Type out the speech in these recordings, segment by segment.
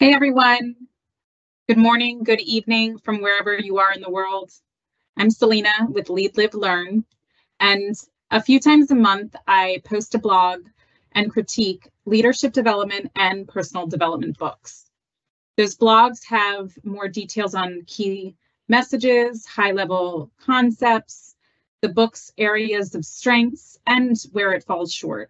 Hey everyone. Good morning, good evening from wherever you are in the world. I'm Celina with Lead, Live, Learn. And a few times a month, I post a blog and critique leadership development and personal development books. Those blogs have more details on key messages, high level concepts, the book's areas of strengths, and where it falls short.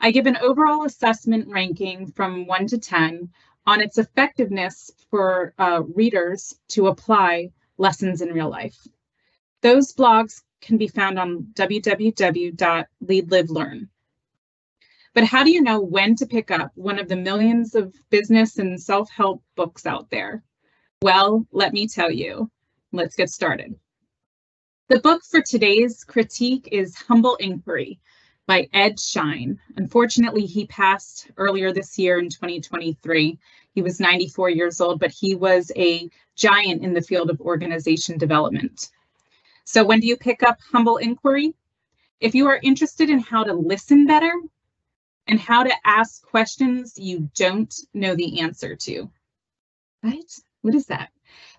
I give an overall assessment ranking from 1 to 10 on its effectiveness for uh, readers to apply lessons in real life. Those blogs can be found on www.leadlivelearn. But how do you know when to pick up one of the millions of business and self-help books out there? Well, let me tell you. Let's get started. The book for today's critique is Humble Inquiry by Ed Schein. Unfortunately, he passed earlier this year in 2023. He was 94 years old, but he was a giant in the field of organization development. So when do you pick up Humble Inquiry? If you are interested in how to listen better and how to ask questions you don't know the answer to. Right? What is that?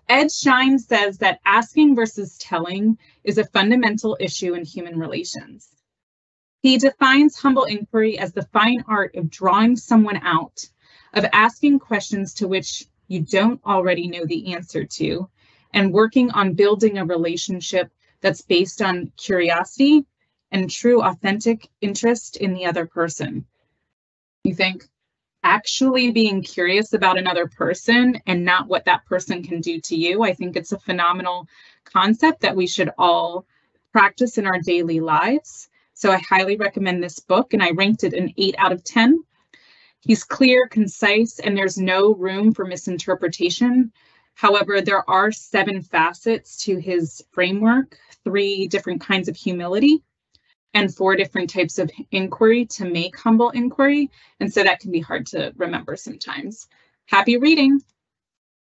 Ed Schein says that asking versus telling is a fundamental issue in human relations. He defines humble inquiry as the fine art of drawing someone out, of asking questions to which you don't already know the answer to, and working on building a relationship that's based on curiosity and true authentic interest in the other person. You think actually being curious about another person and not what that person can do to you, I think it's a phenomenal concept that we should all practice in our daily lives. So I highly recommend this book and I ranked it an eight out of 10. He's clear, concise, and there's no room for misinterpretation. However, there are seven facets to his framework, three different kinds of humility, and four different types of inquiry to make humble inquiry. And so that can be hard to remember sometimes. Happy reading.